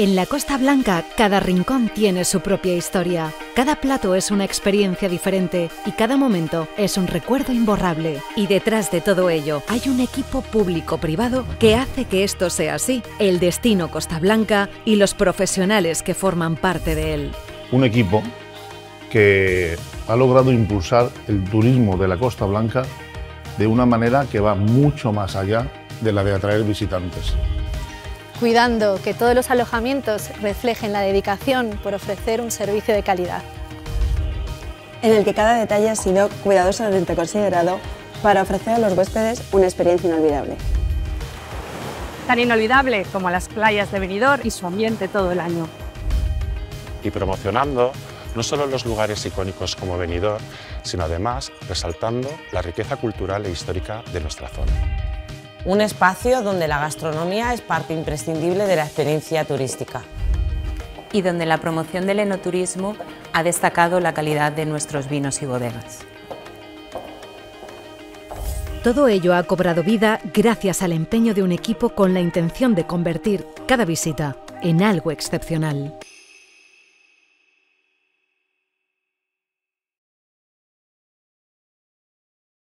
En la Costa Blanca, cada rincón tiene su propia historia. Cada plato es una experiencia diferente y cada momento es un recuerdo imborrable. Y detrás de todo ello hay un equipo público-privado que hace que esto sea así. El destino Costa Blanca y los profesionales que forman parte de él. Un equipo que ha logrado impulsar el turismo de la Costa Blanca de una manera que va mucho más allá de la de atraer visitantes cuidando que todos los alojamientos reflejen la dedicación por ofrecer un servicio de calidad. En el que cada detalle ha sido cuidadosamente considerado para ofrecer a los huéspedes una experiencia inolvidable. Tan inolvidable como las playas de Benidorm y su ambiente todo el año. Y promocionando no solo los lugares icónicos como Benidorm, sino además resaltando la riqueza cultural e histórica de nuestra zona un espacio donde la gastronomía es parte imprescindible de la experiencia turística. Y donde la promoción del enoturismo ha destacado la calidad de nuestros vinos y bodegas. Todo ello ha cobrado vida gracias al empeño de un equipo con la intención de convertir cada visita en algo excepcional.